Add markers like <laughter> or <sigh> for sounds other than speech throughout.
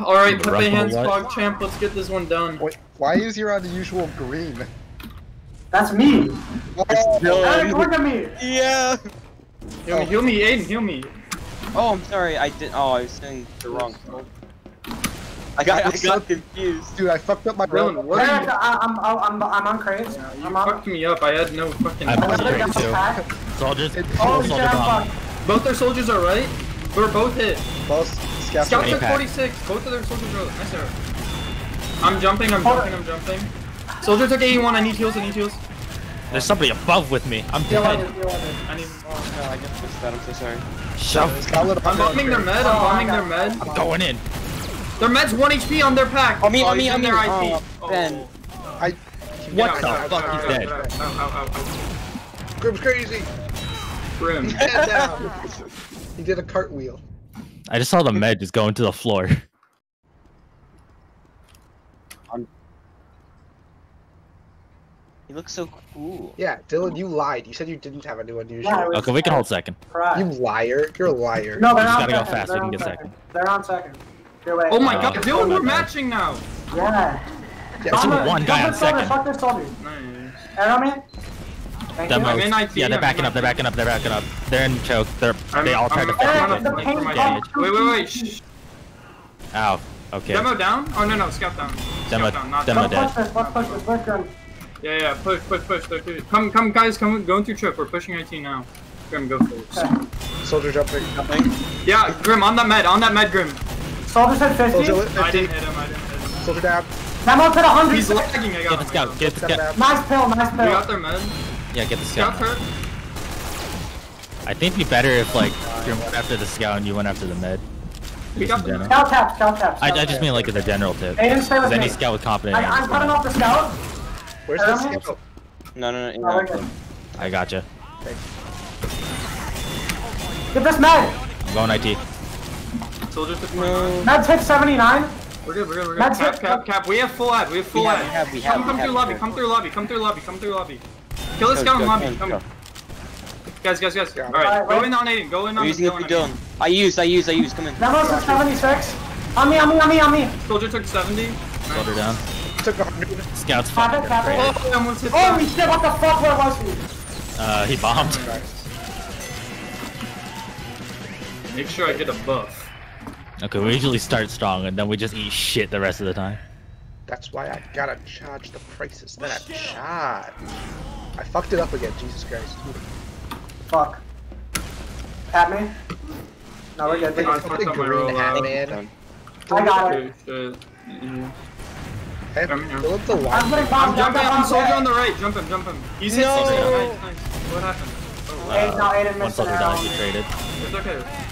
Alright, The Pepe rough Hands one. Fog Champ, let's get this one done. Wait, why is your unusual green? That's me. Oh, Eric, look at me. Yeah. Heal me, heal me, Aiden, heal me. Oh, I'm sorry. I did. Oh, I was saying the wrong. I got. I got confused. dude, I fucked up my Dylan, what are I, I'm, I'm, I'm, I'm on crates. you? You I'm on. fucked me up, I had no fucking... I'm I'm on gonna crate get too. Soldiers. Oh, soldier shit, bomb. Both their soldiers are right. We're both hit. Both scouts. Scout took 46. Both of their soldiers are nice arrow. I'm jumping, I'm jumping, I'm jumping. Soldier took 81, I need heals, I need heals. There's somebody above with me. I'm dead. it, deal with it. I need... Oh no, I just missed that. I'm so sorry. Shove. Scout lit up I'm bombing their med, Oh, I'm bombing their med. I'm going in. Their med's 1 HP on their pack. Oh, me, oh, he's me, in oh, their Oh, IP. Ben. I. What the fuck? get He's dead. get. Grim's crazy. Grim. <laughs> He did a cartwheel. I just saw the med just going to the floor. <laughs> He looks so cool. Yeah, Dylan, you lied. You said you didn't have a new unusual. Yeah, it was- Okay, we can hold second. Right. You liar. You're a liar. No, they're on gotta go second. fast, They're can on get second. They're on second. Your way. Oh my Uh, god, Dylan, we're matching now. Yeah. Yeah, There's so- one guy on second. Fuck this soldier. Nice. Arrow me. Thank Demo. you. I'm in IT, Yeah, they're backing up. They're backing up. They're backing up. They're in choke. They're I'm, they all tried I'm, to I'm Eric, on a fucking the flank pink for my bomb. damage. Wait, wait, wait. Shh. Ow. Okay. Demo down? Oh no no, scout down. Demo- down, not demo down. dead. Let's push this. Let's push this. Let's go. Yeah yeah, push push push. They're. Come come guys, come going through trip. We're pushing IT now. Grim, go first. Okay. Soldier jumping. Yeah, Grim on that med, on that med, Grim. Soldier said 50. Soldier lit I didn't hit him. I didn't hit him. Soldier down. Demo to the 100. He's lagging. I got Get the him. scout. Get the scout. Nice pill. Nice We pill. got their med. Yeah, get the Scout scout. hurt. I think it'd be better if like you went after the scout and you went after the med. We got the. Scout tap. Scout tap. I, scout I just mean like as a general tip. Aiden, stay with any me. scout with confidence. I, I'm cutting off the scout. Where's the scout? No, no, no. Oh, we're no. I gotcha. Get this med. I'm going IT. Soldier took No. Med's hit 79. We're good, we're good, we're good. That's Cap, it. cap, cap. We have full ad, we have full We ad. have, we have, Come, we come have, through lobby, come through lobby, come through lobby, come through lobby. Kill this guy scout in lobby, come. go. Guys, guys, guys. Alright, Alright, go in on Aiden, go in We're on using it for the Dylan. I used, I used, I used. Come in. Demo's at 76. On me, on me, on me, on me. Soldier took 70. Soldier down. Took a hundred. Scout's Cap fucking it, cap it. great. Oh, I almost Holy shit, what the fuck, where was he? Uh, he bombed. Make sure I get a buff. Okay, we usually start strong and then we just eat shit the rest of the time. That's why I gotta charge the prices that I charge. I fucked it up again, Jesus Christ. Fuck. At me? No, we're good. I we're good. fucked up my roll. hat, uh, man. I got it. Okay, shit. Yeah. Hey, Come here. Dylan's the I'm one. I'm bombs jumping, I'm down, soldier on the right, jump him, jump him. He's hit No. 60, nice, nice. What happened? Oh, Aiden, no, Aiden One missed an soldier died, he traded. it's okay.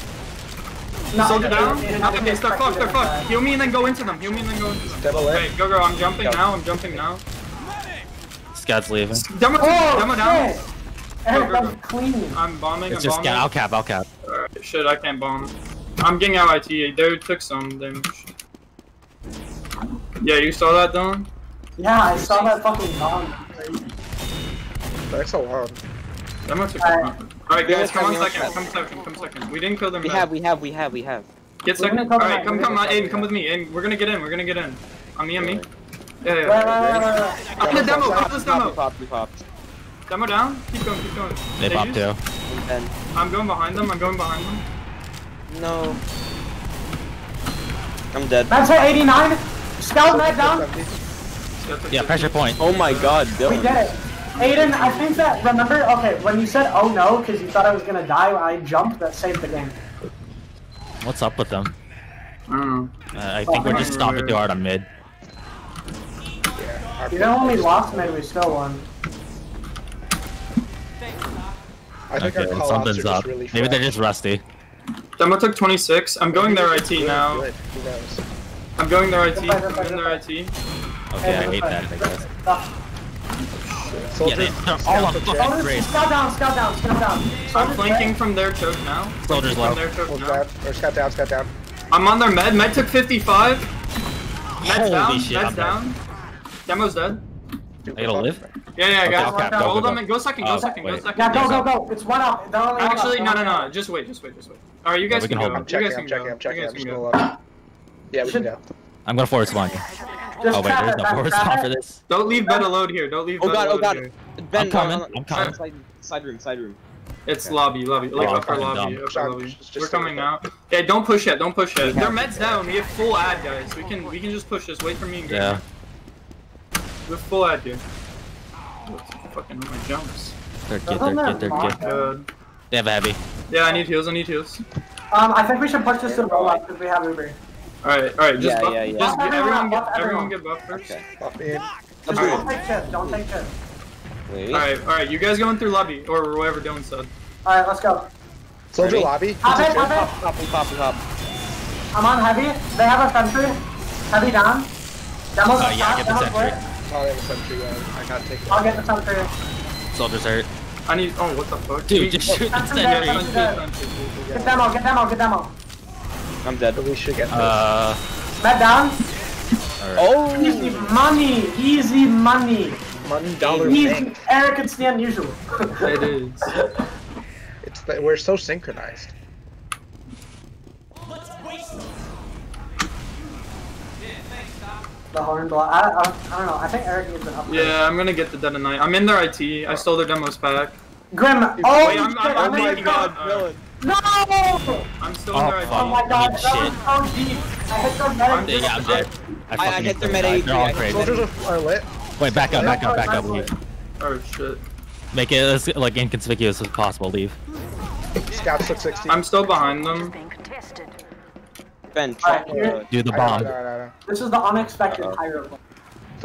No, Soldier Aiden- down? Aiden- Aiden- Okay, Aiden they're expected fucked, they're fucked. Heal me and then go into them, heal me and then go into them. Demo lit. Okay, go, go, I'm jumping Go. now, I'm jumping now. Scout's leaving. Demo, Oh, demo down. shit. Eric, Go, go, clean. I'm bombing, It's I'm just bombing. I'll cap. I'll cap. Alright, shit, I can't bomb. I'm getting out IT. They took some damage. Yeah, you saw that, Dylan? Yeah, I saw that fucking bomb. That's so long. Demo took Alright. Some. Alright, guys, come on second, come second, come second. We didn't kill them We yet. have, we have, we have, we have. Get second. gonna Alright, that, come, come, Aiden, come with me. Aiden, we're gonna get in, we're gonna get in. On me, on me. Yeah, yeah, wait, yeah. wait, wait, wait. The demo, pop this We popped, we demo. popped, we popped. Demo down. Keep going, keep going. They popped too. I'm going behind them, I'm going behind them. no. I'm dead. That's at 89. Scout med down. Yeah, pressure point. Oh my god, We did it. Aiden, I think that, remember, okay, when you said, oh no, because you thought I was gonna die, I jumped, that saved the game. What's up with them? I don't know. Uh, I think we're just stomping too hard on mid. Yeah. know when we lost mid, we still won. I think Okay, our something's up. Really Maybe they're just rusty. Demo took 26. I'm going their IT Good, now. good. I'm going their IT. I'm in their IT. Okay, I hate that. I guess. Yeah, Soldier, they, they're all on the fucking jet. Scout down, scout down, scout down. I'm Soldiers flanking dead. from their choke now. Soldiers From low. their choke Hold now. down. Or scout down, scout down. I'm on their med. Med took 55. Med's Holy down. shit, Med's I'm down. Demo's dead. Dude, I gotta live? Yeah, yeah, Okay, guys. I'll cap, go, Hold go, them go. and go second. Go Oh, second. Go second. Yeah, go, go, go. It's one out. They're only one Actually, no, no, no. Just wait, just wait, just wait. Alright, you guys we can can go. hold I'm You checking, guys I'm can checking, go. I'm checking. You I'm guys just can gonna go. Yeah, we can go. I'm gonna forward spawn. Just Oh wait, there's no forward spawn for this. Don't leave bed alone here. Don't leave Oh bed god, oh alone god. here. Ben, I'm coming, I'm coming. Side, side room, side room. It's lobby, lobby. Like Oh, upper lobby, dumb. upper lobby. just- just We're coming with now. Yeah, don't push yet. Don't push yet. Their meds down. We have full ad, guys. We can we can just push this. Wait for me and get Yeah. We have full ad here. Fucking my jumps. Third kid, Doesn't third there kid, third mark- kid. Uh, They have a heavy. yeah, I need heals. I need heals. Um, I think we should push this to the rollout because we have Uber. All right, all right. Just Yeah, buff, yeah, yeah. just get, everyone, everyone get buff everyone everyone. get buff first. Okay. Buff in. Just Alright. don't take shit. Don't take shit. Wait. All right, all right. You guys going through lobby or whatever Dylan said. All right, let's go. Soldier Ready? lobby. Pop it, pop it. Pop, pop, pop, pop. I'm on heavy. They have a sentry. Heavy down. Demo's Uh, yeah, top, get the sentry. Oh, they have a sentry. Uh, I can't take it. I'll get the sentry. Soldiers hurt. I need. Oh, what the fuck? Dude, just shoot the Sentry there, sentry. sentry there. Get demo, get demo, get demo. I'm dead. But we should get this. Uh, Med down. Oh! Easy money. Easy money. Money dollar Easy. bank. Eric, it's the unusual. <laughs> It is. It's the, we're so synchronized. the horn blow. I, I, I don't know. I think Eric needs an upgrade. Yeah, I'm gonna get the Dead of Night. I'm in their IT. I stole their demos back. Grim. Oh, Wait, I'm- shit, I'm- I I'm made making it go. Out. Dylan. No! I'm still in Oh, their IT. fuck. Oh my god, that shit. was so deep. I hit the I'm medic. yeah, I'm dead. I- I fucking hit their hit med them. AD. They're all crazy. Soldiers are, are lit. Wait, back up, back up, back up, leave. Oh shit. Make it as like inconspicuous as possible. Leave. Scouts 660. I'm still behind them. being contested. Ben, trap. Alright, uh, Do the I bomb. know, I know, I know. This is the unexpected Uh-oh. pyro.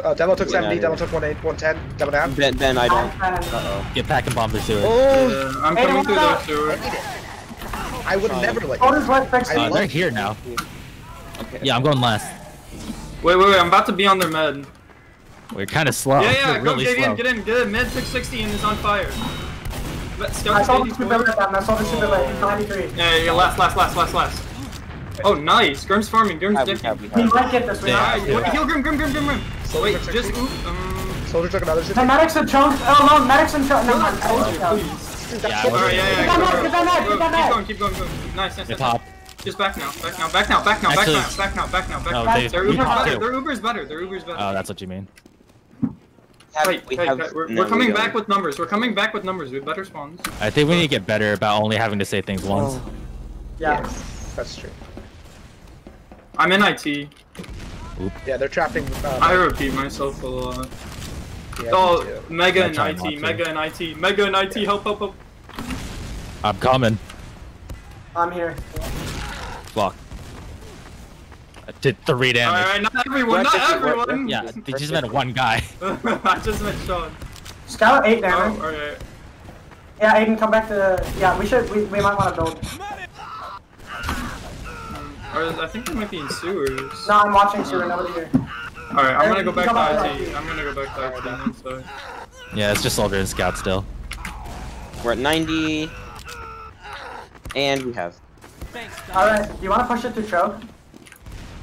Uh, demo took 70, yeah. demo took 18, 110, demo down. Ben, Ben, I don't. Uh-oh. Get pack and bomb the sewer. Oh! Yeah, I'm Hey, coming what's through their up? sewer. I would never let Oh, you. there's what fixing. Uh, they're here now. Okay. Yeah, I'm going last. Wait, wait, wait. I'm about to be on their med. We're kind of slow. yeah, yeah. We're Go really get slow. in, get in, get in. Med 660 and is on fire. But I saw the super lit. I saw the super lit. He's 93. Yeah, yeah, last, last, last, last, last. Oh, nice. Grim's farming. Grim's Have, we we We might get this. We Yeah, might Alright, get heal Grim, Grim, Grim, Grim, Grim. Soldier Wait, just oop. Um, Soldier took another 60. The medics and choked. Oh no, medics and choked. No, kill no, that soldier, please. Yeah, I Alright, yeah, yeah. Get that go, get that med, get that Keep going, keep going, keep going. Nice, nice, They nice. pop. Just back now, back now, back now, back now, back now, back now, back now, back No, now. they- Their Uber's pop better. Their Uber's better. Their Uber's better. Oh, that's what you mean. Have- Wait, we wait, have- wait, we're, no, we're coming we back with numbers. We're coming back with numbers. We have better spawns. I think we need to get better about only having to say things once. Yeah. That's true. I'm in IT. Yeah, they're trapping. Uh, I repeat myself a lot. Yeah, Oh, mega I in try not IT, to. mega and IT, mega and IT. Help, help, help. I'm coming. I'm here. Fuck. I did three damage. Alright, not everyone, not We're- we're- everyone. Yeah, <laughs> they just met one guy. <laughs> I just met Sean. Scout 8 Oh, damage. alright. Yeah, Aiden, come back to. Yeah, we should. We, we might want to build. Or I think they might be in sewers. No, I'm watching sewer. Nobody here. Alright, I'm gonna go back to IT. I'm gonna go back to IT. I'm sorry. Yeah, it's just soldier and scout still. We're at 90. And we have. All right. Do you want to push it to choke?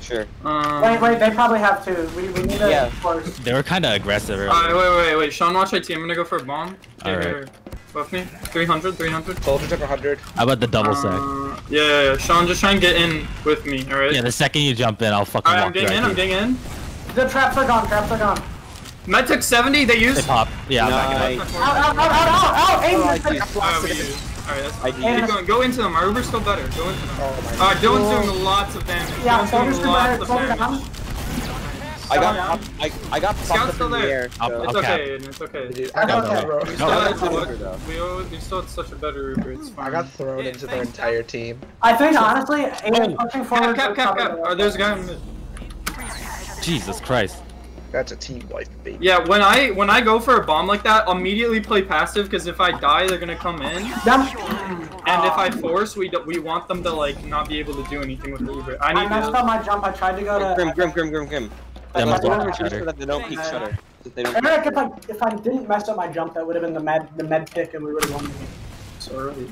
Sure. Um, Wait, wait. They probably have to. We we need to Yeah. force. They were kind of aggressive earlier. Alright, wait, wait, wait. Sean, watch IT. I'm gonna go for a bomb. Here, Alright. here, here. Buff me. 300, 300. Soldier took 100. How about the double sec? Uh, yeah, yeah, yeah. Sean, just try and get in with me, alright? Yeah, the second you jump in, I'll fucking Alright, I'm getting right in, I'm getting in. The traps are gone. Traps are gone. Med took 70, they used? They pop. Yeah, I'm backing Nice. up. Out, out, out, out, out, out! Aiden, Oh, I just Alright, we used. Alright, that's fine. Keep going. Go into them. Our Uber's still better. Go into them. Oh Alright, Dylan's doing lots of damage. Yeah, Dylan's soldiers doing to lots better. of Soldier damage. down. I got I, I got Scout's still in the there. air. Up, So. It's Okay. okay, Aiden, it's okay. Dude, I got Okay. thrown. We No, still, that's had, Uber, we, always, we still had such a better Uber. It's fine. I got thrown into their entire team. I think oh. honestly, Aiden Oh. pushing forward. cap, is cap, cap. the Oh, right there's a guy in mid. Jesus Christ. That's a team wipe, baby. Yeah, when I when I go for a bomb like that, immediately play passive because if I die, they're gonna come in, Jump. and if I force, we do, we want them to like not be able to do anything with the Uber. I I need messed to. up my jump. I tried to go to. Grim, grim, grim, grim, grim. Them I is want walking to make sure that they don't peek shutter. That they don't Eric, if I if I didn't mess up my jump, that would have been the med the med pick, and we would have won the game. It's early.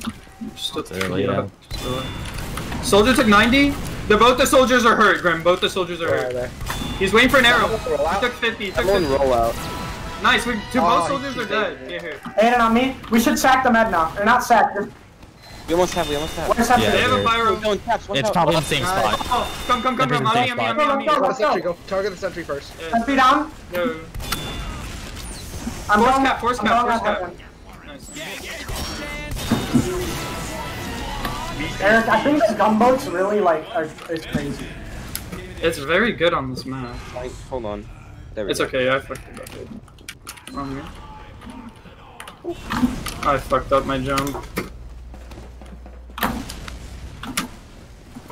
Still early, uh, yeah. yeah. Soldier took 90. The both the soldiers are hurt, Grim. Both the soldiers are Where are hurt. they? He's waiting for an arrow. He took 50. He took I'm on 50. rollout. Nice. We two Oh, both soldiers are keep dead. it. Here, here. Aiden on me. We should sack the med now. Or not sack. Just We almost have. We almost have. Where's that? Yeah, They have a they're- pyro. Go taps. It's tap. probably in the same spot. Oh, come, come, come, They're come. in the On me, on me, on me, on me. Go to the Go target the sentry first. Yeah. Sentry down. No. I'm Force going. cap, force I'm cap, force out cap. there. Nice. Eric, I think the gunboats really like are is crazy. It's very good on this map. Wait, Hold on. There we It's go. okay, I fucked it up. dude. On. I fucked up my jump.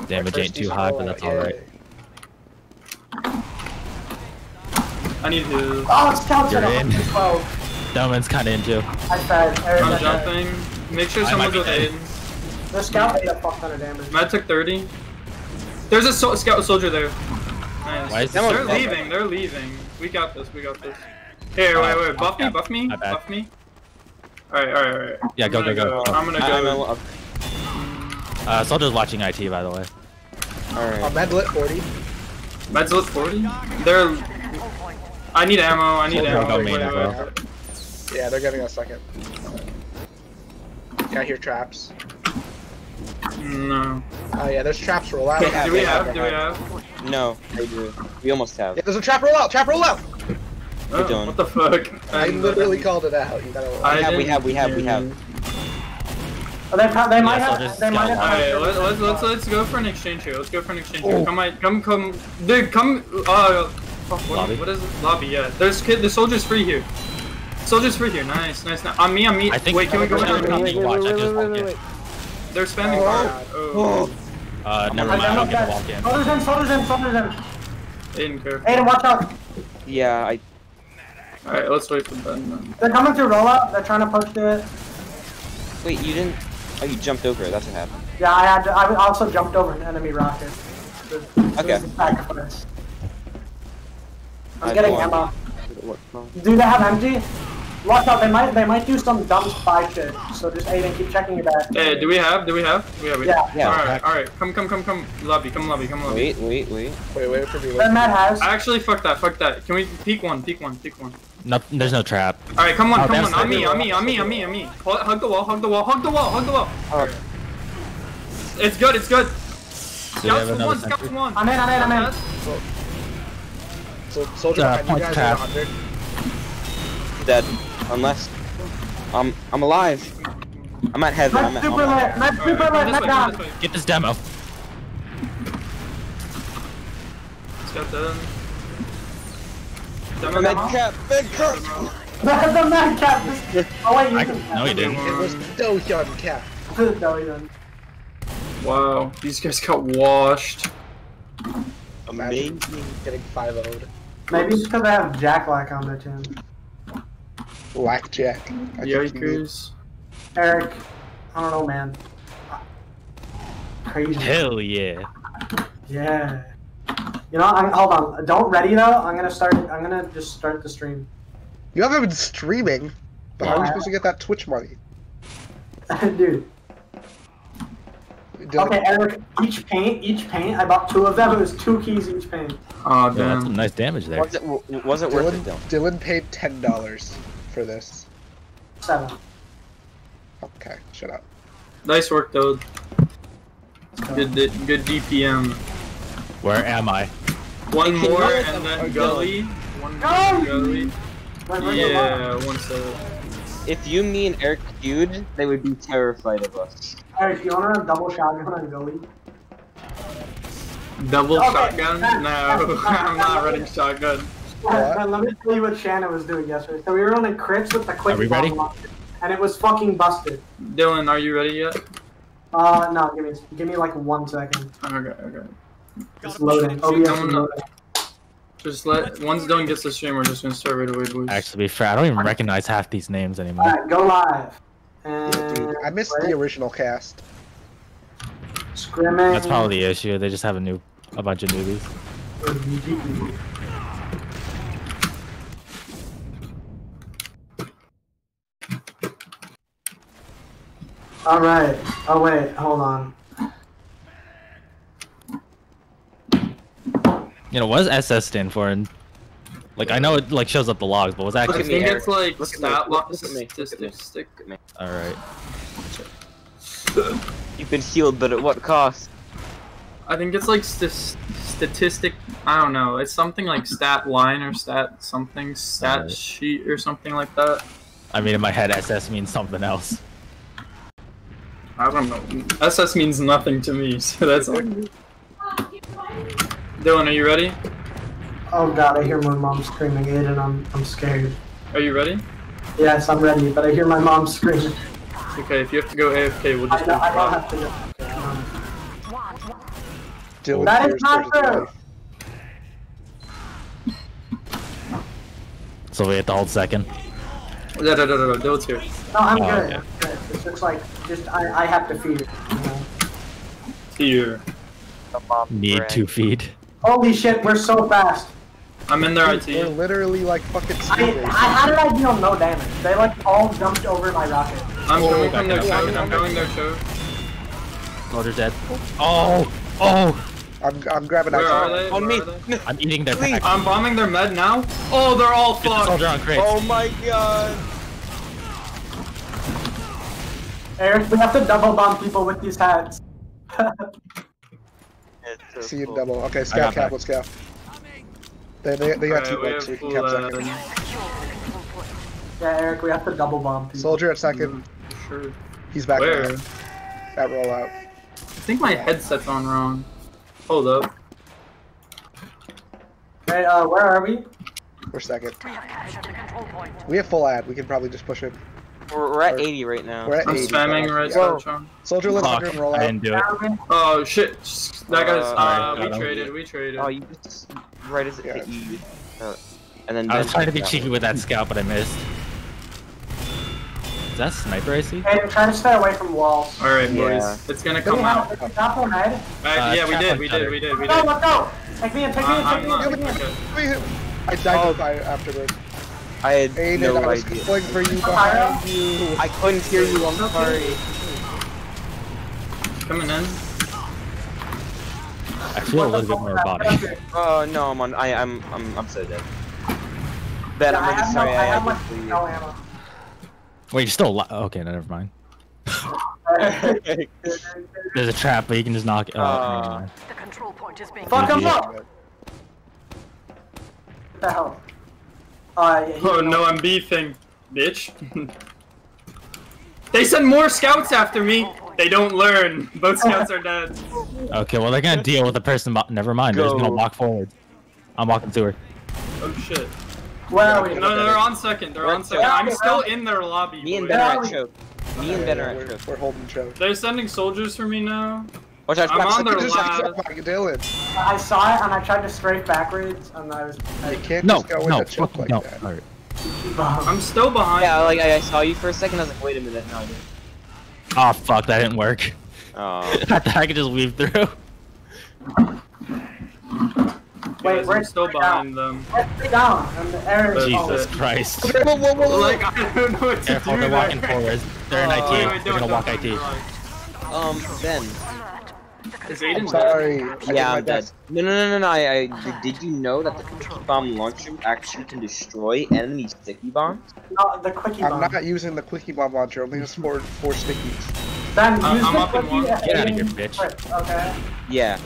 Damage ain't too high, but that's alright. I need to. Oh, scouts You're at in. 112. <laughs> Doman's kinda into. I said, Eric, I'm I said, jumping. Make sure I someone's might with dead. aid. the scout made a fuck ton of damage. Matt took 30. There's a so scout soldier there. Nice. Why is they're this- leaving, they're leaving. We got this, we got this. Here, wait, wait, buff me, buff me, buff me. Alright, alright, alright. Yeah, I'm go, gonna go, go. I'm gonna I, I'm go. a, Uh, Soldier's watching IT, by the way. A Alright. med lit 40. Meds lit 40? They're. I need ammo, I need Soldier ammo. Wait, main wait, wait, wait. Yeah, they're getting a second. Yeah, I hear traps. No. Oh yeah, there's traps roll out. <laughs> Do we have, have, do we have? No, they do. We almost have. there's a trap roll out. Trap roll out. Oh, doing? what the fuck? I literally called it out. You gotta. I We have, we have, we have, we have. Oh, they, pro- they might Yeah, have. They might have. Alright, let, let's, let's, let's go for an exchange here. Let's go for an exchange Oh. here. Come, on, come, come. Dude, come. Uh, fuck, what, Lobby? what is it? Lobby, yeah. There's kid, the soldier's free here. Soldier's free here. Nice, nice, nice. On me, on me. I think Wait, can we go Wait, in? wait, on wait, me? watch, I just. They're spamming Oh. fire. Oh. Uh, never I mind, I don't get to walk in. Soldiers in, soldiers in, soldiers in. They didn't care. Aiden, watch out. Yeah, I. Alright, let's wait for Ben then. They're coming through rollout. They're trying to push through it. Wait, you didn't. Oh, you jumped over it. That's what happened. Yeah, I had. To, I also jumped over an enemy rocket. It was Okay. a sacrifice. I'm I getting won. ammo. Oh. Do they have empty? Watch out. They might. They might do some dumb spy shit. So just Aiden, keep checking your back. Hey, do we have? Do we have? We have. Yeah. Yeah. Alright, alright. Come, come, come, come. Lobby, come lobby, come lobby. Wait, wait, wait. Wait, wait for me. Then Wait. Matt has. Actually, fuck that, fuck that. Can we peek one, peek one, peek one? No, there's no trap. Alright, come on, Oh, come on. On me, on me, on me, on me, on me. Hug hug the wall, hug the wall, hug the wall, hug the wall. Oh. It's good, it's good. Do they Scouts have for another one, scouts sentry? for one. I'm in, I'm in, I'm in. So soldier Uh, behind you guys trap. are 100. Dead. Unless. I'm. I'm alive. I'm at heaven. I'm at. super I'm lit. at Matt Alright, super come lit. this Matt way, come down. this. Get this demo. Scout dead. Demo I'm dead. at cap. Big cap. the Matt cap. Oh wait, you I, can. no, he didn't. It was Dohyun Cap. no, you didn't. Wow, these guys got washed. Imagine getting 5 0'd. Maybe it's because I have Jack Black on their team. Blackjack. I think you need- Yikers. Eric, I don't know, man. Crazy. Hell yeah. Yeah. You know, I'm, hold on. Don't ready though. I'm gonna start. I'm gonna just start the stream. You haven't been streaming. But how are we supposed to get that Twitch money? <laughs> Dude. Dylan, Okay, Eric. Each paint, each paint. I bought two of them. <laughs> It was two keys each paint. Oh Yeah, that's some nice damage there. Was it? Was it worth Dylan, it though? Dylan paid ten dollars for this. Seven. Okay, shut up. Nice work though. Good, di- good DPM. Where am I? One Hey, <laughs> more and then oh, gully. One Go! more gully. Wait, where's the line? Yeah, one set. If you, me, and Eric queued, they would be terrified of us. Eric, you wanna run double shotgun on Gully? Double Okay. shotgun? No, <laughs> I'm not running shotgun. What? Let me tell you what Shannon was doing yesterday. So we were running crits with the quick Are we ready? bomb launcher, and it was fucking busted. Dylan, are you ready yet? Uh, no, give me, give me like one second. Okay, okay. It's loading. OBS is No, no. loading. Just let once Dylan gets the stream, we're just gonna start right away, boys. Actually, be fair, I don't even recognize half these names anymore. Alright, go live. And Dude, I missed right, the original cast. scrimmage. That's probably the issue. They just have a new, a bunch of newbies. All right. Oh wait, hold on. You know, what does SS stand for? And like, I know it like shows up the logs, but what's I actually? at me, think it's like Look at me, stat look- lock look at me, look at me. statistic. All right. You've been healed, but at what cost? I think it's like st statistic. I don't know. It's something like stat line or stat something stat Alright. sheet or something like that. I mean, in my head, SS means something else. I don't know. SS means nothing to me, <laughs> so that's. all. Dylan, are you ready? Oh god, I hear my mom screaming, Aiden, I'm, I'm scared. Are you ready? Yes, I'm ready, but I hear my mom screaming. Okay, if you have to go AFK, we'll I, just know, go. I don't have to go. Dylan That is not for true. So we have to hold second. No, no, no, no, no. Dylan's here. No, I'm Oh, good. yeah. I'm good. It's just like, just I, I have to feed it. Here. Need brand. to feed. Holy shit, we're so fast. I'm in there, We're literally like fucking I, I, how did I deal no damage? They like all jumped over my rocket. I'm Oh, coming from their up, back choke. up. I'm going their choke. Soldier dead. Oh! Oh! I'm, I'm grabbing Where IT. are they? On Where me! are they? I'm eating their Please. pack. I'm bombing their med now. Oh, they're all Get the fucked. soldier on crates. Oh my god! Eric, we have to double bomb people with these hats. So <laughs> See you cool. double. Okay, got scout cap, back. let's go. They, they, they got Alright, two we bucks, so we can full, cap second. Uh, yeah, Eric, we have to double bomb people. Soldier at second. Mm, sure. He's back Where? now. That rollout. I think my headset's on wrong. Hold up. Hey, uh, where are we? We're second. We have full ad. We can probably just push it. We're, we're at 80 right now. We're at I'm 80. spamming right Yeah. switch. Soldier, let's Fuck, 100 roll I out. didn't do it. Oh shit. That guy's. Uh, Uh, we got him. traded. We traded. Oh, you just right as it Yeah. hit you. Uh, and then I was trying to be cheeky with that scout, but I missed. Is that a sniper I see? Hey, try to stay away from walls. Alright, Yeah. boys. It's gonna come out. have, is that one head? Alright, Uh, yeah, we trap did. We did. We did. We Let's go, let's go! Take me in, take me in, Uh, take me I'm in, take me in. I died Oh. to fire afterward. I had Aiden, no I was idea. going for you behind you. I couldn't hear you. I'm sorry. Coming in. I feel a little bit more body. Oh no, I'm on. I, I'm I'm I'm so dead. Ben, Yeah, I'm I really have no, sorry. I have had like no ammo. Wait, you're still alive? Okay, no, never mind. <laughs> There's a trap, but you can just knock it. Oh, Uh, never. The control point is being Fuck him Yeah. up! What the hell? Uh, yeah, Oh no, I'm beefing, bitch. they send more scouts after me. They don't learn. Both scouts are dead. Okay, well, they're gonna deal with the person. Bo- never mind, they're just gonna walk forward. I'm walking to her. Oh shit. Where are we? No, they're on second. They're on second. I'm still in their lobby. Me and Ben are Yeah, at choke. Me and Ben are at we're, choke. we're holding choke. They're sending soldiers for me now. Watch out! I'm watch on their Just lab. Dylan. I saw it and I tried to strafe backwards and I was. I, You can't No, just go no, into choke fucking like no. that. Alright. Um, I'm still behind. Yeah, like I, I saw you for a second. I was like, wait a minute, no. I didn't. Oh fuck, that didn't work. Oh. I thought I could just weave through. <laughs> Wait, we're I'm still down. behind them. Let's stay down. And Eric. Jesus Oh. Christ. Whoa, whoa, whoa, whoa. Like I don't know what to Careful, do they're there. walking forward. They're in Oh, IT. wait, wait, they're gonna walk IT. relax. Um, Ben. Is I'm Aiden sorry. Yeah, I'm dead. No, no, no, no, no. I, I oh, did, did you know that the quickie oh. bomb launcher actually can destroy enemy sticky bombs? No, the quickie I'm not using the quickie bomb launcher. Only has four four stickies. Ben, I'm- use I'm the up quickie one. Get out of here, bitch. quick, Okay. Yeah.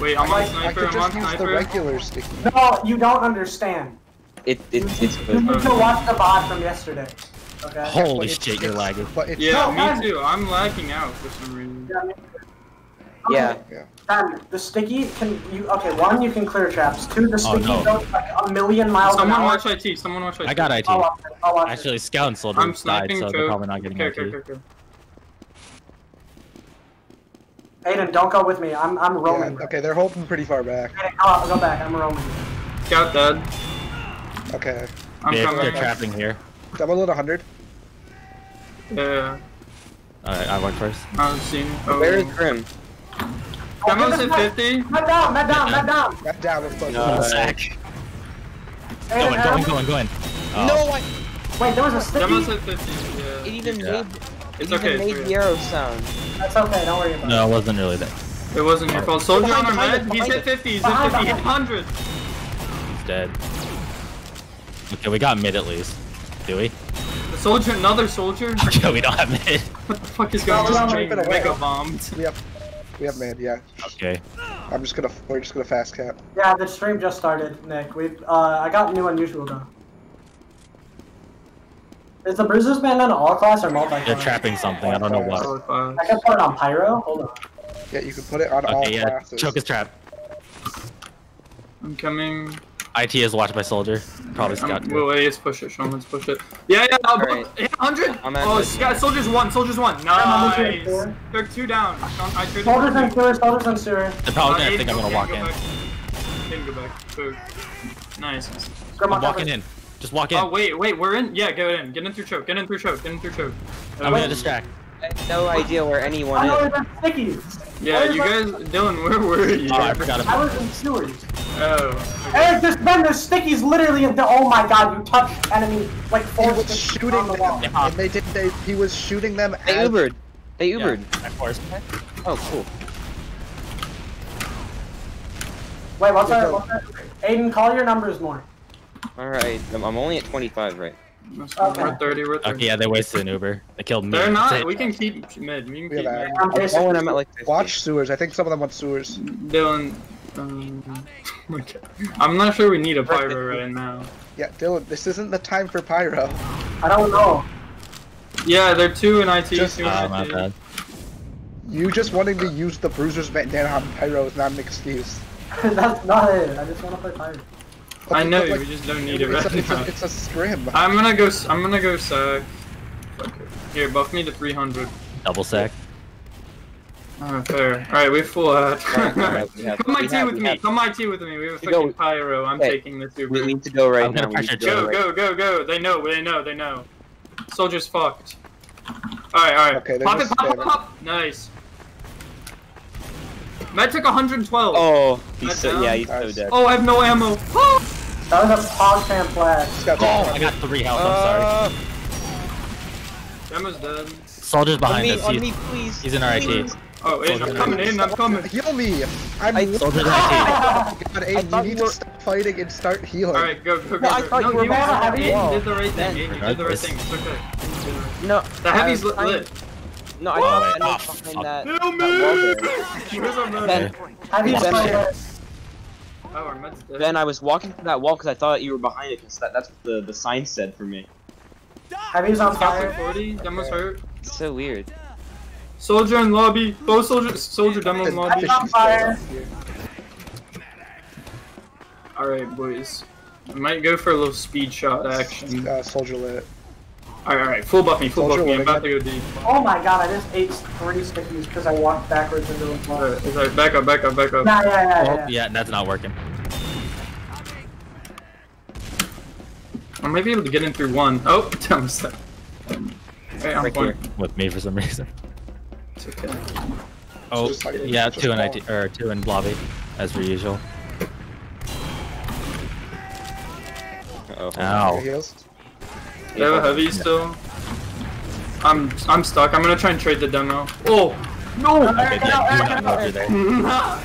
Wait, I'm on Like, I sniper. could I'm on just use the regular sticky. No, you don't understand. It, it it's You good. need to watch the bot from yesterday. Okay. Holy But shit, you're lagging. But Yeah, No, me man. too. I'm lagging out for some reason. Yeah, me- Yeah. Okay, Ben, the sticky can you okay? One, you can clear traps. Two, the Oh, sticky no. goes like a million miles Someone an hour. watch IT. Someone watch IT. I got IT. I'll watch it. I'll watch. Actually, Scout and Soldier died, so choke. they're probably not getting okay, IT. okay, okay, okay. Aiden, don't go with me. I'm I'm yeah, okay, they're holding pretty far back. Aiden, go, go back. I'm roaming. Scout dead. Okay. I'm They're, coming. they're trapping here. Double at 100. Yeah, Alright, I went first. I'm seeing. Oh. Where is Grim? Demo's at 50. Med down, med down, med down. Back down, let's close. No. it. Sack. Aiden, Going, going, Aaron- going, going. Oh. No, I, Wait, there was a sticky. Demo's at 50. Yeah. it even Yeah. made It's it okay. even It's made okay. the arrow sound. That's okay. Don't worry about it. No, it wasn't really that. It wasn't your fault. Soldier Behind, on our med. it, He's behind hit 50. He's hit Behind, 50. Hit 100. He's dead. Okay, we got mid at least. Do we? The soldier, another soldier? <laughs> Okay, we don't have mid. What the fuck is going on? jump it away. Mega bombed. We have, we have man. Yeah. Okay. I'm just gonna. We're just gonna fast cap. Yeah, the stream just started, Nick. We uh, I got new unusual though. Is the Bruiser's Bandanna all class or multi? They're trapping something. I don't know what. I can put it on pyro. Hold on. Yeah, you can put it on all Okay, yeah. classes. Choke is trap. I'm coming. IT is watched by soldier. Probably scout wait, wait, let's push it. Sean, let's push it. Yeah, yeah, I'll Alright. hit 100. I'm at Oh, mid. Soldiers one, soldiers one. I'm Nice. They're two down. Sean, I traded. Soldiers and sewer, soldiers and sewer. They're probably Uh, gonna Aiden, think I'm gonna walk go in. back. Aiden, go back. Boom. Nice. Grimlock I'm walking cover. in. Just walk in. Oh wait, wait, we're in. Yeah, go in. Get in through choke. Get in through choke. Get in through choke. I'm gonna distract. I have no idea where I anyone know is. they're stickies. Yeah, Where's you my- guys, Dylan, where were you? Oh, I forgot about I about. was in sewers. Oh. Eric, there's been there's stickies literally in the. Oh my god, you touched enemy like He four was stickies shooting on the them, wall. Yeah. and they did. They, he was shooting them. They as- Ubered. They Yeah, Ubered. of course. Oh, cool. Wait, what's Yeah, our, go. Aiden, call your numbers more. Alright, I'm, I'm only at 25, right? Okay. We're 30, we're 30. Okay, yeah, they wasted an Uber. They killed me. They're not. We can keep mid. We can We keep have mid. I'm basically- I'm at like 50. Watch sewers. I think some of them want sewers. Dylan. Um, <laughs> okay. I'm not sure we need a pyro right now. Yeah, Dylan, this isn't the time for pyro. I don't know. Yeah, they're two in IT. Just- two in Oh, IT. my bad. You just wanting to use the bruiser's bandana on pyro is not an excuse. <laughs> That's not it. I just want to play pirate. But I know, but, we just don't need it right a, it's, now. a, it's a scrim. I'm gonna go. I'm gonna go sack. Fuck. Here, buff me to 300. Double sack. Oh, fair. Alright, we're full out. Alright, we have- <laughs> Come we IT have- with me. have- Come IT with me. We have a We go- fucking pyro. I'm Okay. taking the super. We need to go right I'm now. gonna We need to Go, right go, go, go. They know, they know, they know. Soldier's fucked. Alright, alright. Okay, pop it, pop, pop, pop. Nice. Med took 112. Oh, he's That's so, down. yeah, he's so dead. Oh, I have no ammo. <gasps> That was a pog fan got Oh, I got three health. I'm sorry. Uh, Ammo's dead. Soldier's on behind me, us. on He's, me, please. he's in our IT. Oh, in, I'm coming in, I'm coming. Heal me! I'm I- <laughs> God, Soldier's IT. I Aiden, thought you need to stop fighting and start healing. Alright, go, go, go. No, I go. thought you were you behind the heavy. Aiden did the right thing. Aiden, you did the right thing. It's okay. No, The heavy's lit. lit. No, I thought Ben Oh, was behind that. Help me! there. Where's our med? Ben, Heavy Ben- player. Oh, our med's dead. Ben, I was walking through that wall because I thought you were behind it because that, that's what the, the sign said for me. Heavy's on Captain fire. 40, demo's hurt. It's so weird. Soldier in lobby. Both soldier, soldier demo in lobby. I'm on fire. Alright, boys. I might go for a little speed shot action. Uh, soldier lit. Alright, alright. Full buff me, full buff me. I'm about to go deep. Oh my god, I just ate three stickies because I walked backwards into the wall. Alright, alright, back up, back up, back up. Yeah, yeah, yeah, Oh, yeah. yeah, that's not working. I might be able to get in through one. Oh, <laughs> damn step. Hey, I'm Right here. With me for some reason. It's okay. Oh, just like- yeah, two in. IT or two in lobby, as per usual. Uh-oh. Ow. Okay. They have a heavy still. I'm I'm stuck. I'm gonna try and trade the demo. Oh no! Okay, Get out, then, out, not get go through no!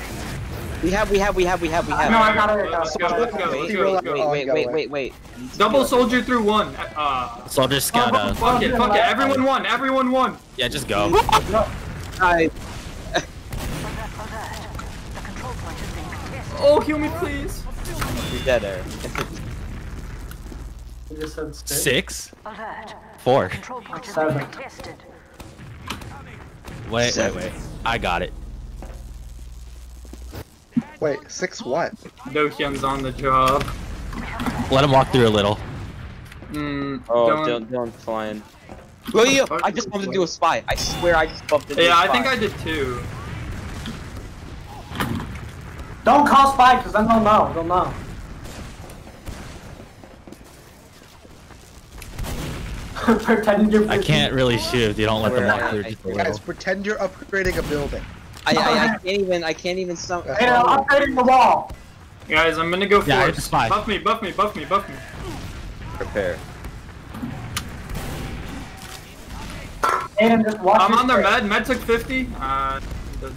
We have, we have, we have, we have, we have. No, I got it. Let's go, let's go, let's Wait, go, let's wait, go. wait, wait, wait, wait. Double soldier through one. Uh, Soldier scout. Uh, fuck it, fuck it. Everyone won. Everyone won. yeah, just go. I, <laughs> Oh, heal me, please. you're dead, Eric. You just said stick. Six, Alert. four. Control point is Seven. being. Wait, wait, wait. I got it. Wait, six what? Dohyun's on the job. Let him walk through a little. Hmm. Oh, don't- Dylan, Dylan's flying. Oh yeah, I just bumped this into a spy. I swear I just bumped into a spy. Yeah. I think I did too. Don't call spy because then they'll know. They'll know. <laughs> Pretend you're. I can't really shoot if you don't let them walk through I- just a Guys, little. pretend you're upgrading a building. I, I, I <laughs> can't even, I can't even sum. Hey, I'm upgrading the wall. Guys, I'm gonna go Yeah, force. just spy. Buff me, buff me, buff me, buff me. Prepare. Aiden, just watch. I'm on their med. Med took 50. Uh, the-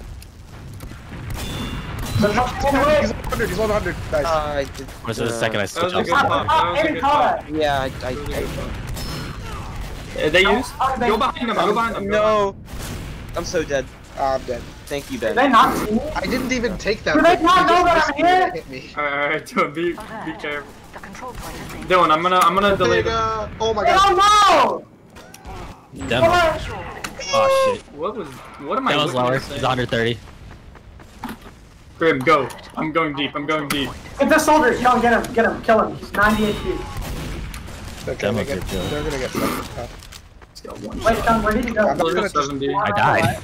So just He's stand 100, he's 100. Nice. Uh, I did, Was it the uh, second I switched was off? pop. That was a Aiden, good call pop. it. Yeah, I, I, That was a I, good pop. Are they used? oh, they- Go behind them. Go behind them. No. I'm so dead. Ah, I'm dead. Thank you, Did Ben. they not see me? I didn't even take that. Do they not He know that I'm me and here? hit me. <laughs> Alright, alright, Dylan, be, be careful. The control point is being Dylan, I'm gonna, I'm gonna delay Big, uh, oh my They god. don't know! Demo. Come. Oh shit. What was, what am I Demo's looking lower. at He's 130. Grim, go. I'm going deep. I'm going deep. Get the soldier. Kill him. Get him. Get him. Kill him. He's 90 HP. They're gonna Demo's get, good, they're gonna get something tough. Let's go one. Wait, Sean, where did you go? I'm not Soldier 70. I died. Uh,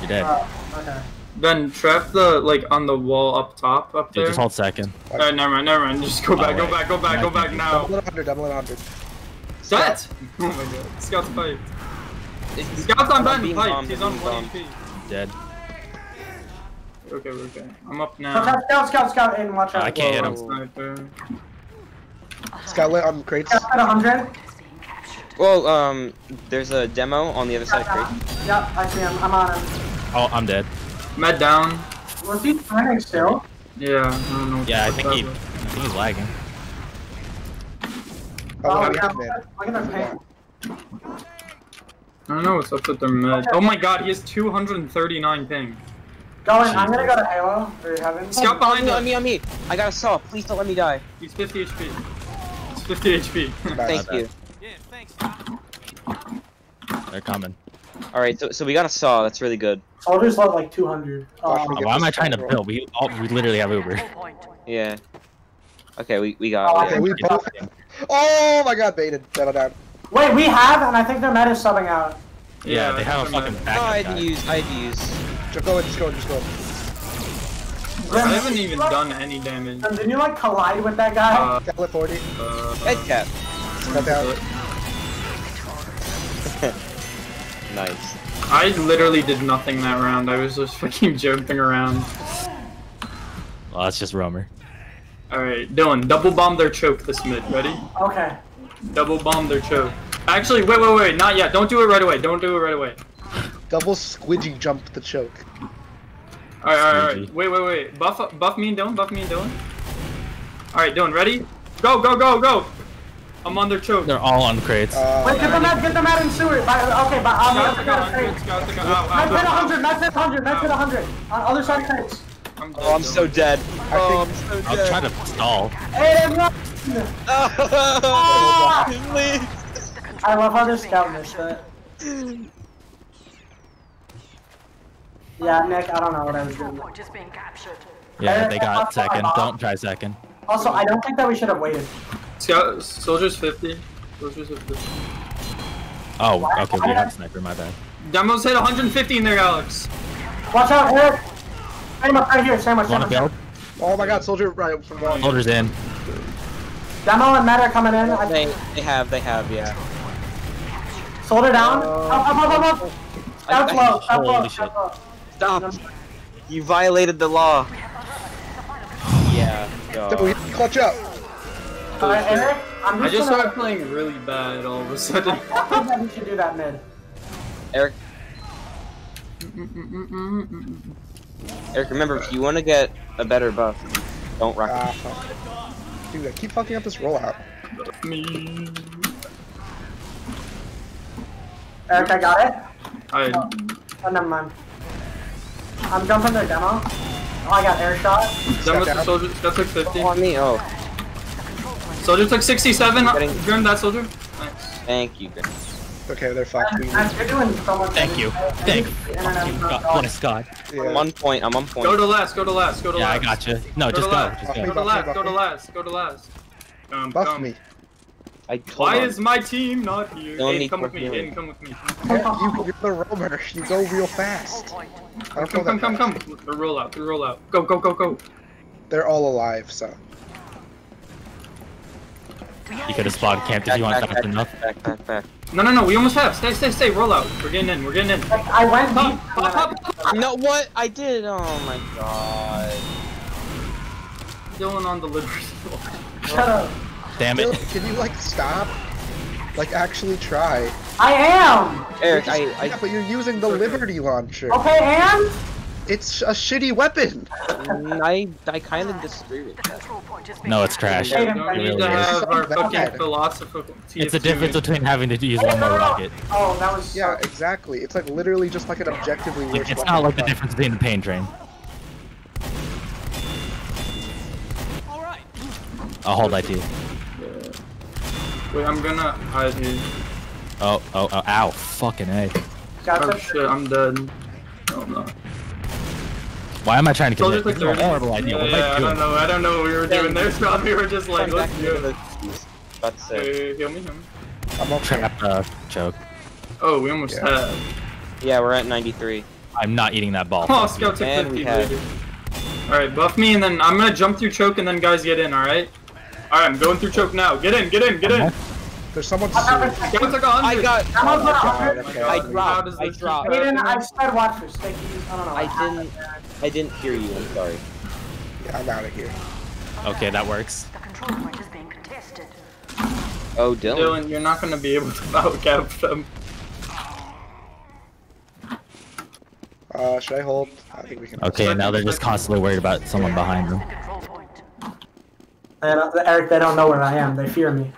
You're dead. Oh, uh, okay. Ben, trap the like on the wall up top up Dude, there. just hold second. Alright, never mind, never mind. Just go back, go back, go back, go back now. Double it 100, double it 100. Scout! <laughs> Oh my god. Scout's piped. Scout's on Ben, being piped. bombed, He's on being 1. HP. Dead. Okay, we're okay. I'm up now. out, scout, scout, scout, Aiden, watch out. I can't hit him. Sniper. Scout lit on crates. Scout at 100. Well, um, there's a demo on the other side of crate. Yep, I see him. I'm on him. Oh, I'm dead. Med down. Was he turning still? Yeah, I don't know. Yeah, I think up. he, I think he's lagging. Oh, Oh, yeah. at man. Look at their paint. I don't know what's up with their med. Oh my god, he has 239 ping. Going, I'm gonna go to Halo, or Heaven. Scout On behind me, on him. me, on me. I got a saw. Please don't let me die. He's 50 HP. He's 50 HP. Thank bad. you. They're coming. All right, so so we got a saw. That's really good. Soldiers love like 200. Watch Um, me Oh, get why am I trying to build? We all, we literally have Uber. Yeah. Okay, we we Oh, got. Okay, we both. Oh my god, baited. Settle down. wait, we have, and I think their meta is subbing out. Yeah, they have a I'm fucking med. No, I backup had to use. I had to use. Just go in, just go in, just go in. I haven't even done any damage. And didn't you like collide with that guy? Uh, Scout 40. uh, Head cap. Scout down. <laughs> Nice. I literally did nothing that round. I was just <laughs> fucking jumping around. Well, that's just roamer. Alright, Dylan, double bomb their choke this mid. Ready? Okay. Double bomb their choke. Actually, wait, wait, wait, not yet. Don't do it right away. Don't do it right away. Double squidgy jump the choke. Alright, alright, alright. Wait, wait, wait. Buff, buff me and Dylan. Buff me and Dylan. Alright, Dylan, ready? Go, go, go, go! I'm on their choke. They're all on crates. Uh, Wait, get them out, get them out in sewer. By, okay, but I'm Scouts gonna are go gone, to good, crates. scouts are gone. Ow, Matt hit 100, Matt hit 100, Matt hit 100. On other side crates. I'm Oh, I'm so dead. I Oh, I'm think- so I'll dead. try to stall. Aiden, run! Oh, please. I love how this scout missed it. Yeah, Nick, I don't know what I was doing. point being captured. Yeah, they got second. Don't try second. Also, I don't think that we should have waited. Scout, soldiers 50. Soldiers 50. Oh, okay, we have sniper. My bad. Demos hit 150 in there, Alex. Watch out, Eric! Sandwich right here, sandwich, Want to sandwich. build? oh my god, soldier right from one. Soldiers in. Demo and Matt are coming in. I They they have they have yeah. Soldier down. Up, up, up, up, up. Scout's I- low, scout's low, Holy scout's low. Stop. You violated the law. Yeah. Double, Yo. clutch up. Alright, Eric, I'm I just, just gonna... started playing really bad all of a sudden. I think that we should do that mid. Eric. Eric, remember if you want to get a better buff, don't rock. Ah, fuck. Dude, I keep fucking up this rollout. Me. Eric, I got it. I, Oh, never mind. I'm jumping their demo. Oh, I got air shot. demos down. the soldiers. That's like 50. on me. Oh, Soldiers took 67. Getting- Grim that soldier. Nice. thank you. Grim. Okay, they're fucked. And, We, and you're doing so much. Thank you. Thank the internet you. is God, not bless God. I'm on point. I'm on point. Go to last. Go to last. Go to last. Yeah, I last. got you. No, Go just go. Just Go go. to last. Go to last. Go to last. Come, Buff come. me. I Why him. is my team not here? Don't Aiden, come with me. healing. Aiden, come with me. Yeah, you, you're the roamer. You go real fast. Point. Come, come, come, come. The roll out. The roll out. Go, go, go, go. They're all alive, so. You could have spotted camped if you want back, fast back, enough. back, back, back. No, no, no. We almost have. Stay, stay, stay. Roll out. We're getting in. We're getting in. Like, I went Pop, deep. pop, pop, pop. No, what? I did. Oh my god. Dylan on the Liberty. Shut up. Damn it. Dylan, Can you, like, stop? Like, actually try. I am. Eric, I, Yeah, I, but you're using the Liberty launcher. Okay, and It's a shitty weapon. Mm, I I kind of disagree with that. control point has been No, it's trash. Hey, We It really is. It's so fucking bad. philosophical. It's the difference between having to use one more rocket. Oh, that was. Yeah, exactly. It's like literally just like an objectively worse Like, it's not like the difference between the pain train. I'll hold IT. Wait, I'm gonna hide you. Oh, oh, oh, ow. Fucking A. Got Oh shit, I'm dead. Oh no. Why am I trying to kill Soldier you? click This is a horrible idea. Yeah, What yeah, I I don't doing? know. I don't know what we were doing there, Scott. We were just like, let's do into it. the about to say. Hey, heal me, heal me. I'm okay. Trap, uh, choke. Oh, we almost Yeah. had. Yeah, we're at 93. I'm not eating that ball. Oh, Fuck you. Scout took 50, baby. Alright, buff me, and then I'm gonna jump through choke, and then guys get in, alright? Alright, I'm going through choke now. Get in, get in, get in! There's someone. I got serious. the- Scout took a hundred! I got. I'm on the God, hundred. okay. I dropped. I this dropped. keep Aiden, I happening? said watch this. Thank you. I don't know. I didn't. I didn't hear you. I'm sorry. Yeah, I'm out of here. Okay, that works. The control point is being contested. Oh, Dylan. Dylan, you're not gonna be able to <laughs> outcap them. Uh, should I hold? I think we can. Okay, now they're just constantly worried about someone behind them. The control point. And, uh, Eric, they don't know where I am. They fear me.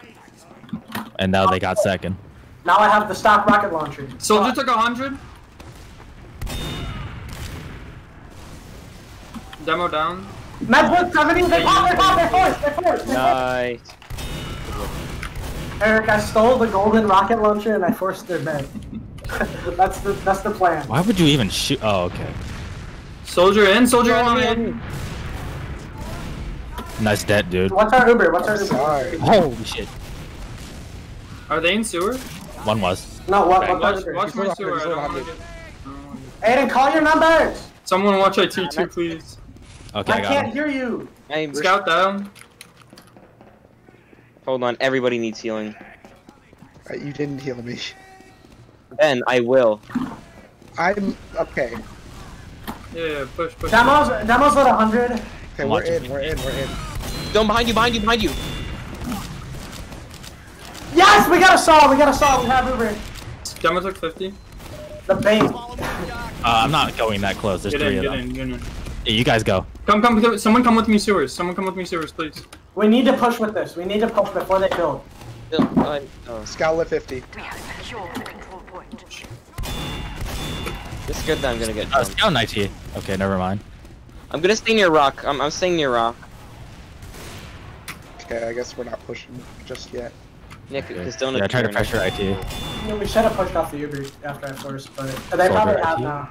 And now they got second. Now I have the stock rocket launcher. Soldier took a hundred. Demo down. Medwood 70, they pop, they pop, they force, they force, they force. Nice. Eric, I stole the golden rocket launcher and I forced their bed. <laughs> that's the that's the plan. Why would you even shoot? Oh, okay. Soldier in, soldier in on me. Nice debt, dude. What's our Uber? What's our Uber? Sorry. Holy shit. Are they in sewer? One was. No, what, Okay, what's watch, watch my sewer. I don't wanna get. Aiden, call your numbers. Someone watch IT too, please. Okay, I, I got can't him. hear you. I'm, Scout down. hold on. Everybody needs healing. Uh, you didn't heal me. Then I will. I'm okay. Yeah, yeah, push, push. Demos, demos at 100. Okay, I'm we're in. We're in. We're in. Don't behind you. Behind you. Behind you. Yes, we got a saw. We got a saw. We have Uber. Demo took 50. The bait. Uh, I'm not going that close. There's Get three in, of get them. in, get in. Yeah, you guys go. Come, come, come, someone come with me sewers. Someone come with me sewers, please. We need to push with this. We need to push before they build. Bill, I, oh, Scout lit 50. We have secured the control point. it's good that I'm gonna get Uh, jumped. scout and IT. Okay, never mind. I'm gonna stay near rock. I'm, I'm staying near rock. Okay, I guess we're not pushing just yet. Nick, Okay. because don't Yeah, try to pressure IT. You we should have pushed off the Uber after I forced, but they Soldier probably have now.